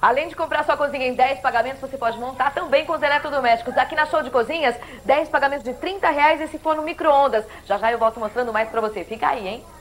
Além de comprar sua cozinha em 10 pagamentos, você pode montar também com os eletrodomésticos. Aqui na Show de Cozinhas, 10 pagamentos de 30 reais for no micro-ondas. Já já eu volto mostrando mais pra você. Fica aí, hein?